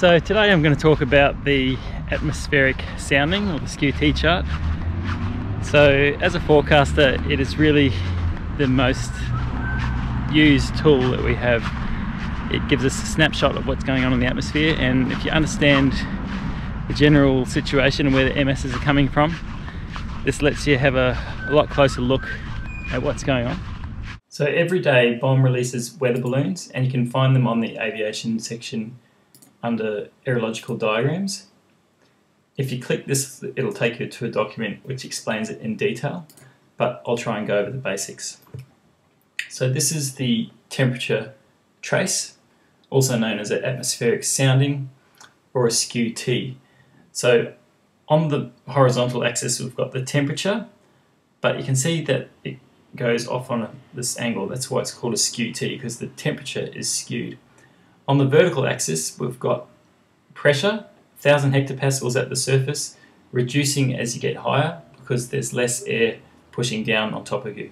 So today I'm going to talk about the atmospheric sounding or the skew-T chart. So as a forecaster it is really the most used tool that we have. It gives us a snapshot of what's going on in the atmosphere and if you understand the general situation and where the air masses are coming from, this lets you have a, a lot closer look at what's going on. So every day BOM releases weather balloons and you can find them on the aviation section under aerological diagrams. If you click this, it'll take you to a document which explains it in detail, but I'll try and go over the basics. So this is the temperature trace, also known as an atmospheric sounding or a skew T. So on the horizontal axis we've got the temperature, but you can see that it goes off on a, this angle. That's why it's called a skew T, because the temperature is skewed. On the vertical axis, we've got pressure, 1000 hectopascals at the surface, reducing as you get higher because there's less air pushing down on top of you.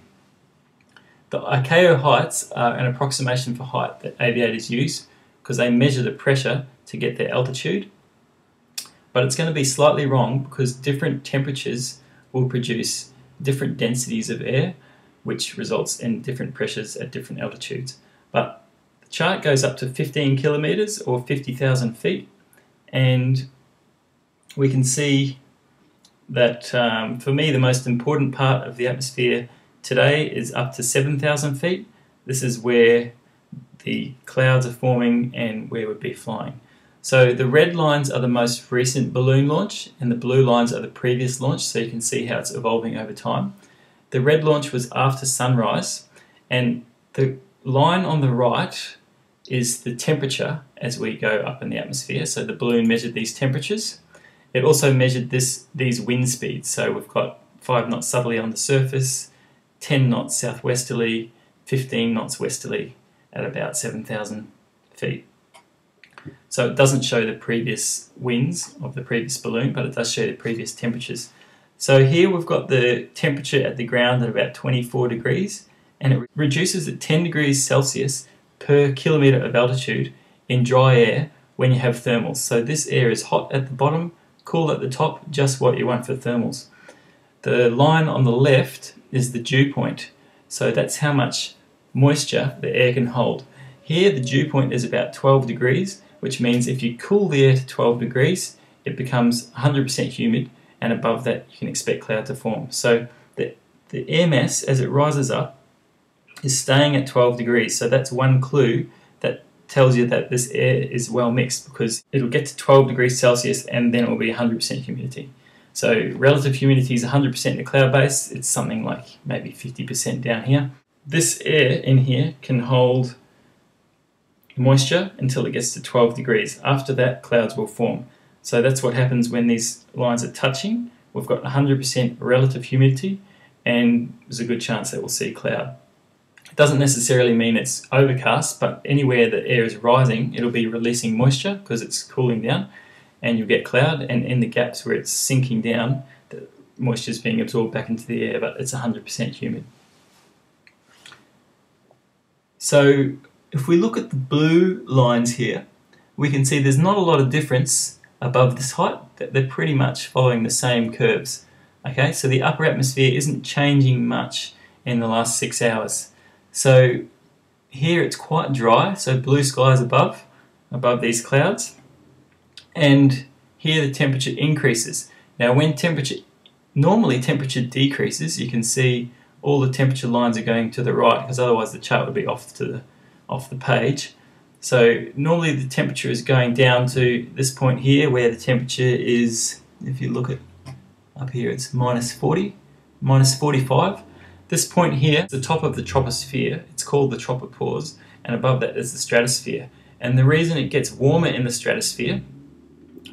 The ICAO heights are an approximation for height that aviators use because they measure the pressure to get their altitude. But it's going to be slightly wrong because different temperatures will produce different densities of air, which results in different pressures at different altitudes. But the chart goes up to 15 kilometers or 50,000 feet, and we can see that um, for me the most important part of the atmosphere today is up to 7,000 feet. This is where the clouds are forming and where we'd be flying. So the red lines are the most recent balloon launch and the blue lines are the previous launch so you can see how it's evolving over time. The red launch was after sunrise and the line on the right is the temperature as we go up in the atmosphere. So the balloon measured these temperatures. It also measured this these wind speeds. So we've got 5 knots southerly on the surface, 10 knots southwesterly, 15 knots westerly at about 7,000 feet. So it doesn't show the previous winds of the previous balloon, but it does show the previous temperatures. So here we've got the temperature at the ground at about 24 degrees, and it reduces at 10 degrees Celsius per kilometre of altitude in dry air when you have thermals. So this air is hot at the bottom, cool at the top, just what you want for thermals. The line on the left is the dew point. So that's how much moisture the air can hold. Here the dew point is about 12 degrees, which means if you cool the air to 12 degrees, it becomes 100% humid, and above that you can expect cloud to form. So the, the air mass, as it rises up, is staying at 12 degrees. So that's one clue that tells you that this air is well mixed because it'll get to 12 degrees Celsius and then it will be 100% humidity. So relative humidity is 100% in the cloud base. It's something like maybe 50% down here. This air in here can hold moisture until it gets to 12 degrees. After that, clouds will form. So that's what happens when these lines are touching. We've got 100% relative humidity and there's a good chance that we'll see cloud doesn't necessarily mean it's overcast, but anywhere the air is rising, it'll be releasing moisture because it's cooling down, and you'll get cloud. And in the gaps where it's sinking down, the moisture is being absorbed back into the air, but it's 100% humid. So if we look at the blue lines here, we can see there's not a lot of difference above this height. They're pretty much following the same curves. Okay, so the upper atmosphere isn't changing much in the last six hours. So here it's quite dry, so blue skies above, above these clouds. And here the temperature increases. Now when temperature, normally temperature decreases, you can see all the temperature lines are going to the right because otherwise the chart would be off to the, off the page. So normally the temperature is going down to this point here where the temperature is, if you look at up here, it's minus 40, minus 45. This point here, the top of the troposphere, it's called the tropopause, and above that is the stratosphere. And the reason it gets warmer in the stratosphere,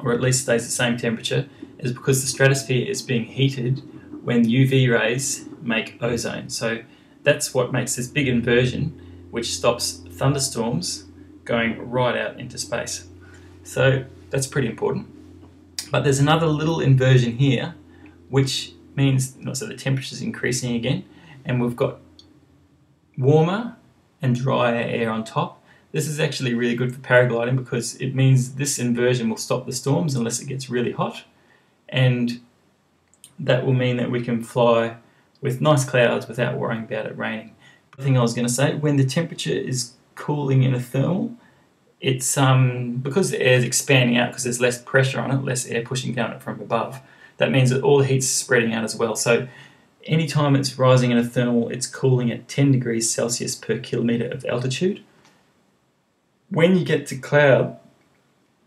or at least stays the same temperature, is because the stratosphere is being heated when UV rays make ozone. So that's what makes this big inversion, which stops thunderstorms going right out into space. So that's pretty important. But there's another little inversion here, which means so the temperature is increasing again, and we've got warmer and drier air on top. This is actually really good for paragliding because it means this inversion will stop the storms unless it gets really hot. And that will mean that we can fly with nice clouds without worrying about it raining. The thing I was going to say, when the temperature is cooling in a thermal, it's um, because the air is expanding out because there's less pressure on it, less air pushing down it from above. That means that all the heat's spreading out as well. So anytime it's rising in a thermal, it's cooling at 10 degrees Celsius per kilometre of altitude. When you get to cloud,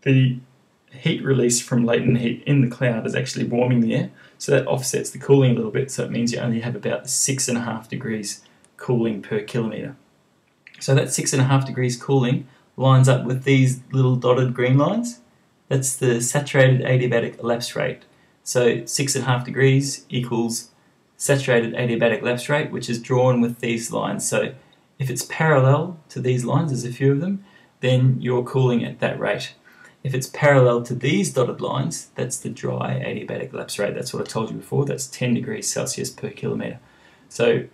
the heat release from latent heat in the cloud is actually warming the air. So that offsets the cooling a little bit. So it means you only have about six and a half degrees cooling per kilometre. So that six and a half degrees cooling lines up with these little dotted green lines. That's the saturated adiabatic lapse rate. So six and a half degrees equals saturated adiabatic lapse rate, which is drawn with these lines. So if it's parallel to these lines, there's a few of them, then you're cooling at that rate. If it's parallel to these dotted lines, that's the dry adiabatic lapse rate. That's what I told you before. That's 10 degrees Celsius per kilometre. So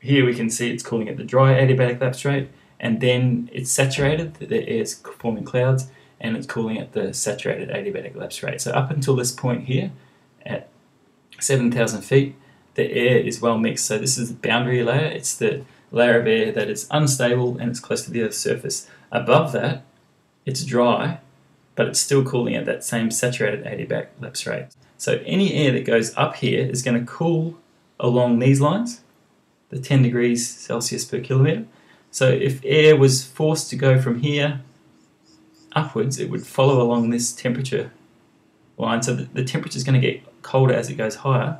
here we can see it's cooling at the dry adiabatic lapse rate, and then it's saturated, the air is forming clouds, and it's cooling at the saturated adiabatic lapse rate. So up until this point here, at 7,000 feet, the air is well mixed. So this is the boundary layer. It's the layer of air that is unstable and it's close to the Earth's surface. Above that, it's dry, but it's still cooling at that same saturated adiabatic lapse rate. So any air that goes up here is going to cool along these lines, the 10 degrees Celsius per kilometre. So if air was forced to go from here upwards, it would follow along this temperature line. So the, the temperature is going to get colder as it goes higher,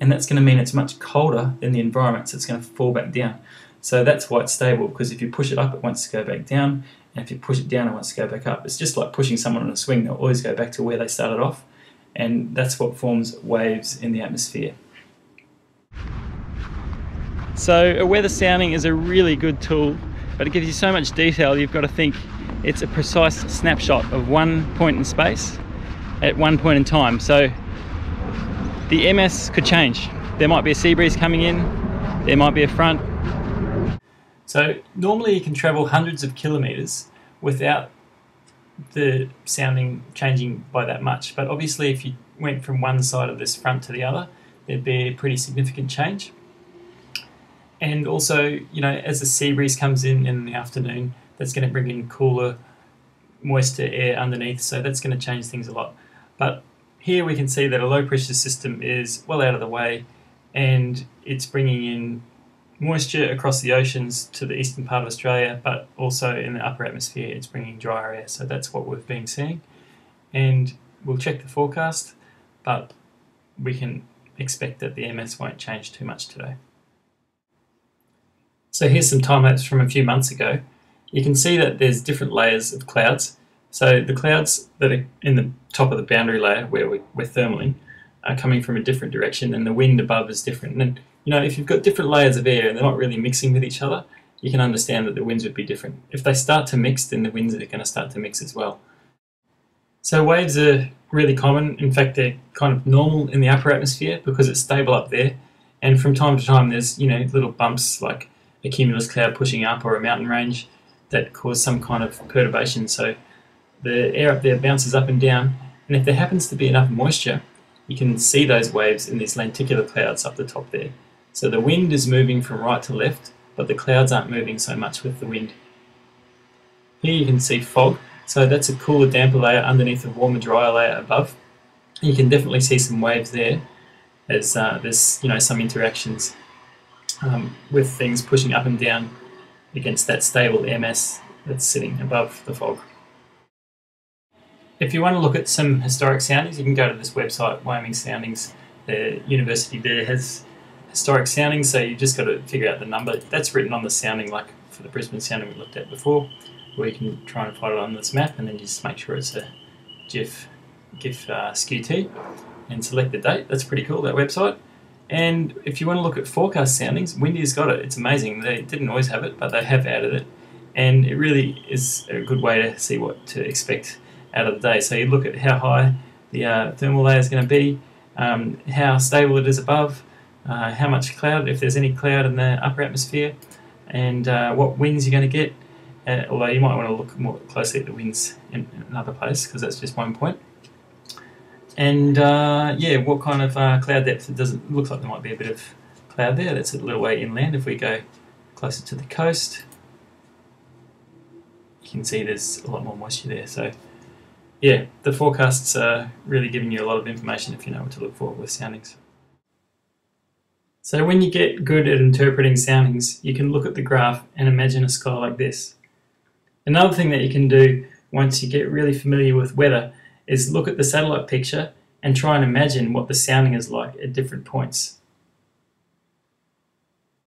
and that's going to mean it's much colder than the environment, so it's going to fall back down. So that's why it's stable, because if you push it up, it wants to go back down, and if you push it down, it wants to go back up. It's just like pushing someone on a swing, they'll always go back to where they started off, and that's what forms waves in the atmosphere. So a weather sounding is a really good tool, but it gives you so much detail, you've got to think it's a precise snapshot of one point in space at one point in time. So the air mass could change. There might be a sea breeze coming in, there might be a front. So normally you can travel hundreds of kilometers without the sounding changing by that much. But obviously if you went from one side of this front to the other, there'd be a pretty significant change. And also, you know, as the sea breeze comes in in the afternoon, that's going to bring in cooler, moisture air underneath, so that's going to change things a lot. But here we can see that a low pressure system is well out of the way and it's bringing in moisture across the oceans to the eastern part of Australia, but also in the upper atmosphere it's bringing drier air. So that's what we've been seeing. And we'll check the forecast, but we can expect that the air mass won't change too much today. So here's some time lapse from a few months ago. You can see that there's different layers of clouds so the clouds that are in the top of the boundary layer where we, are thermaling are coming from a different direction and the wind above is different. And you know, if you've got different layers of air and they're not really mixing with each other, you can understand that the winds would be different. If they start to mix, then the winds are going to start to mix as well. So waves are really common. In fact, they're kind of normal in the upper atmosphere because it's stable up there. And from time to time, there's you know little bumps like a cumulus cloud pushing up or a mountain range that cause some kind of perturbation. So the air up there bounces up and down, and if there happens to be enough moisture, you can see those waves in these lenticular clouds up the top there. So the wind is moving from right to left, but the clouds aren't moving so much with the wind. Here you can see fog, so that's a cooler, damper layer underneath a warmer, drier layer above. You can definitely see some waves there as uh, there's you know some interactions um, with things pushing up and down against that stable air mass that's sitting above the fog. If you want to look at some historic soundings, you can go to this website, Wyoming Soundings. The university there has historic soundings, so you've just got to figure out the number. That's written on the sounding, like for the Brisbane sounding we looked at before, where you can try and find it on this map, and then just make sure it's a GIF, GIF uh, skew-T, and select the date. That's pretty cool, that website. And if you want to look at forecast soundings, Windy's got it. It's amazing. They didn't always have it, but they have added it. And it really is a good way to see what to expect out of the day. So you look at how high the uh, thermal layer is going to be, um, how stable it is above, uh, how much cloud, if there's any cloud in the upper atmosphere, and uh, what winds you're going to get. uh, although you might want to look more closely at the winds in another place because that's just one point. And uh, yeah, what kind of uh, cloud depth? It doesn't look like there might be a bit of cloud there. That's a little way inland. If we go closer to the coast, you can see there's a lot more moisture there. So yeah, the forecasts are really giving you a lot of information if you know what to look for with soundings. So when you get good at interpreting soundings, you can look at the graph and imagine a sky like this. Another thing that you can do once you get really familiar with weather is look at the satellite picture and try and imagine what the sounding is like at different points.